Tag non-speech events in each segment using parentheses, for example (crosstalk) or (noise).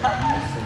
Yeah. (laughs)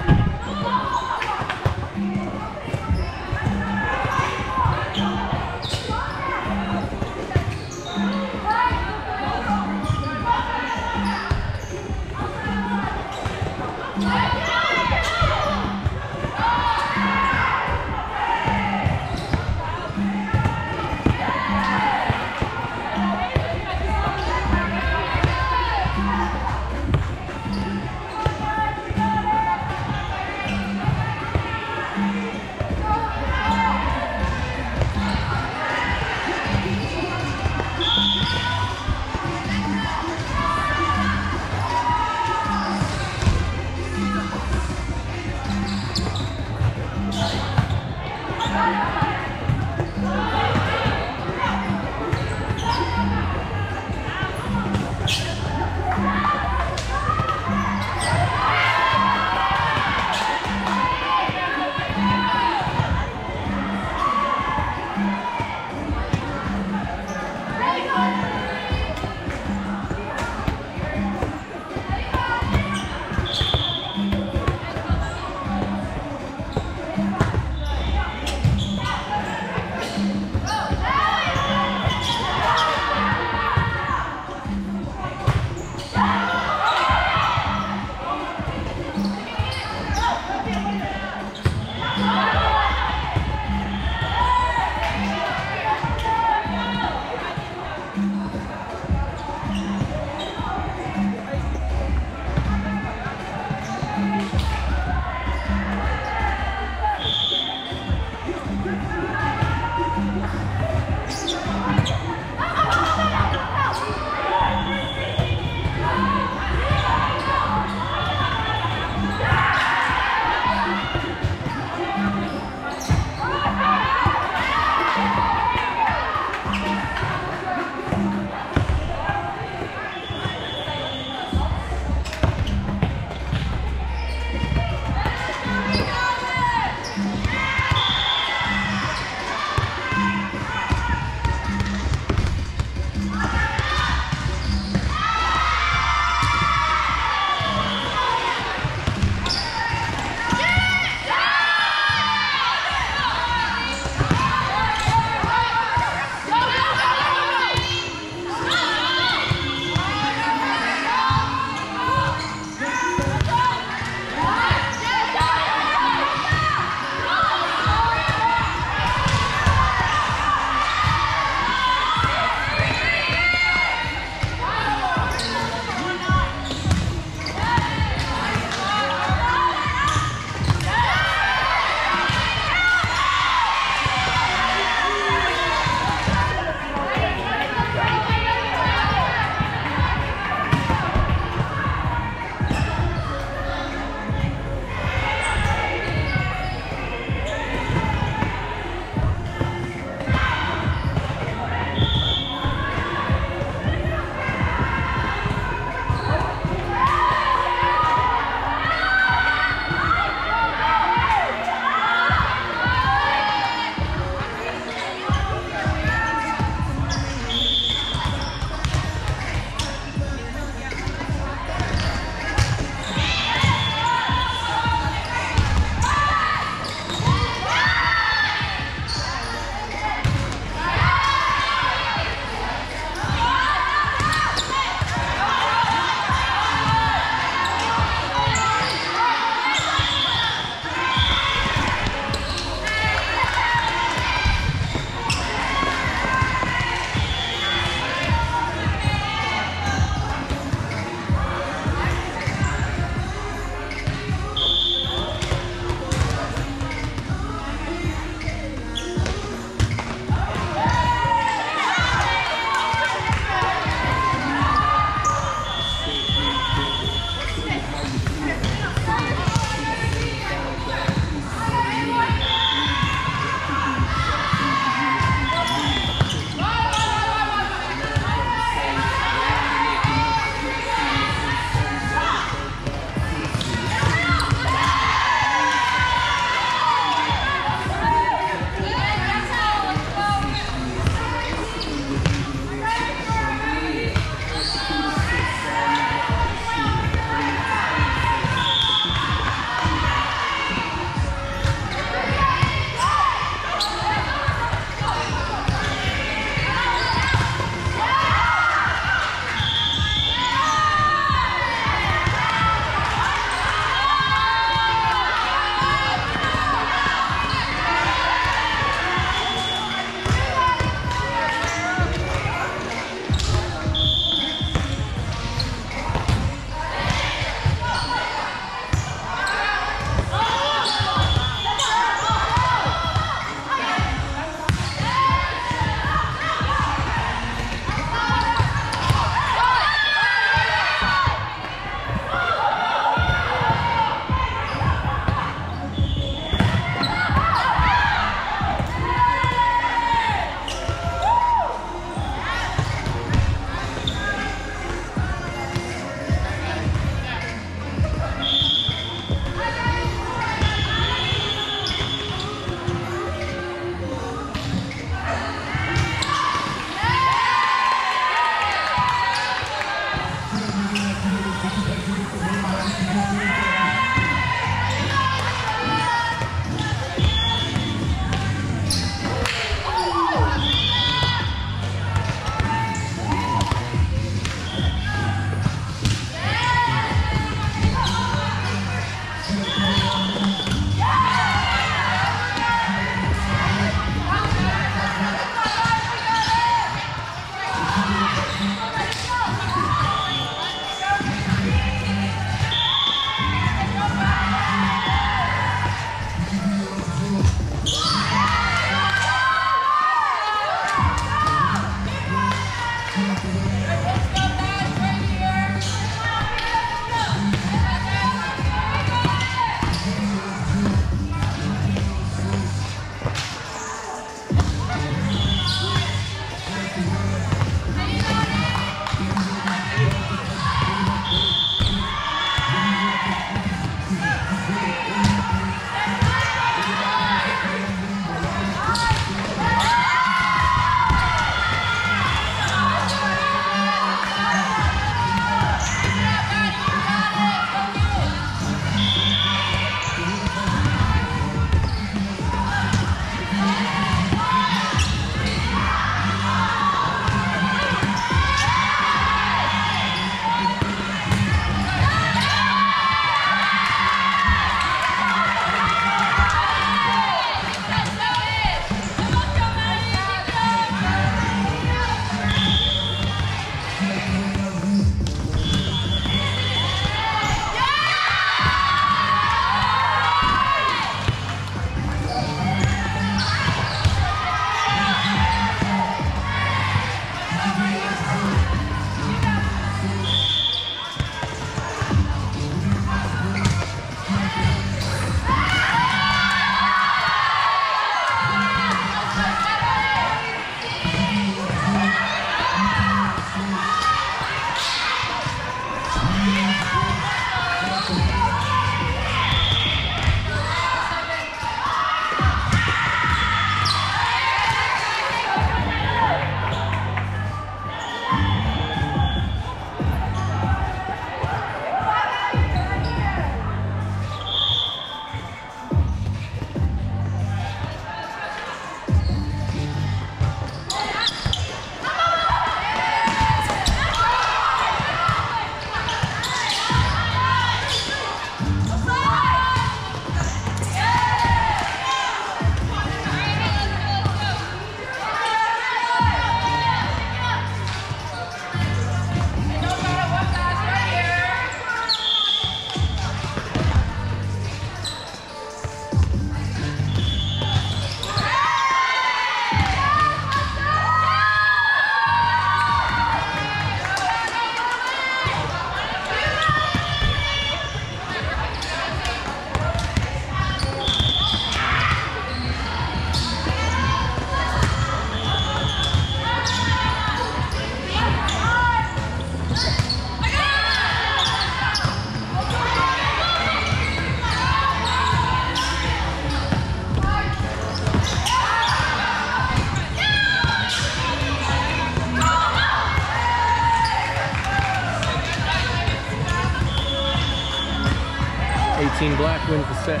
wins the set.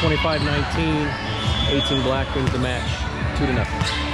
25-19. 18 black wins the match. Two to nothing.